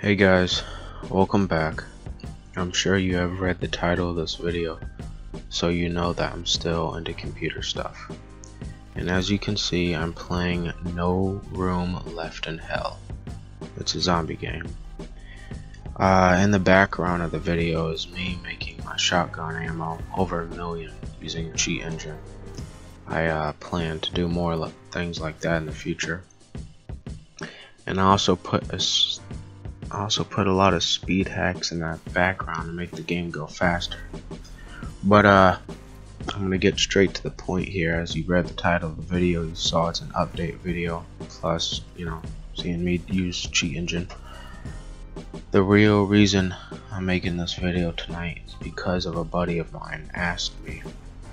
Hey guys, welcome back. I'm sure you have read the title of this video, so you know that I'm still into computer stuff. And as you can see, I'm playing No Room Left in Hell. It's a zombie game. Uh, in the background of the video is me making my shotgun ammo over a million using a cheat engine. I uh, plan to do more things like that in the future. And I also put a I also put a lot of speed hacks in that background to make the game go faster. But uh, I'm gonna get straight to the point here. As you read the title of the video, you saw it's an update video. Plus, you know, seeing me use cheat engine. The real reason I'm making this video tonight is because of a buddy of mine asked me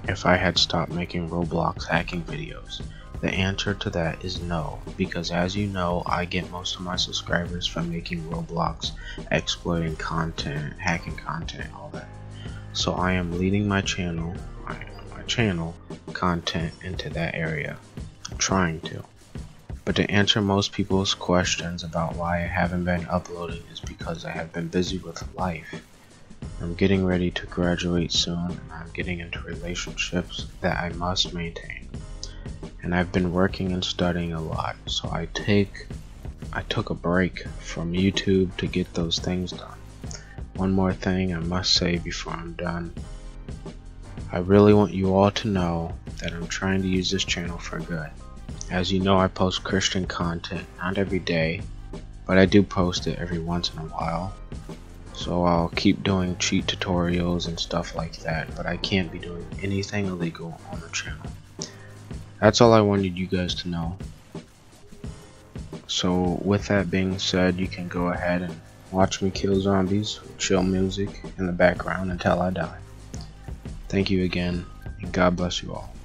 if I had stopped making Roblox hacking videos. The answer to that is no, because as you know, I get most of my subscribers from making Roblox, exploiting content, hacking content, all that. So I am leading my channel, my, my channel content into that area. Trying to. But to answer most people's questions about why I haven't been uploading is because I have been busy with life. I'm getting ready to graduate soon and I'm getting into relationships that I must maintain. And I've been working and studying a lot so I take I took a break from YouTube to get those things done. One more thing I must say before I'm done. I really want you all to know that I'm trying to use this channel for good. As you know I post Christian content not every day but I do post it every once in a while so I'll keep doing cheat tutorials and stuff like that but I can't be doing anything illegal on the channel that's all I wanted you guys to know. So with that being said, you can go ahead and watch me kill zombies chill music in the background until I die. Thank you again, and God bless you all.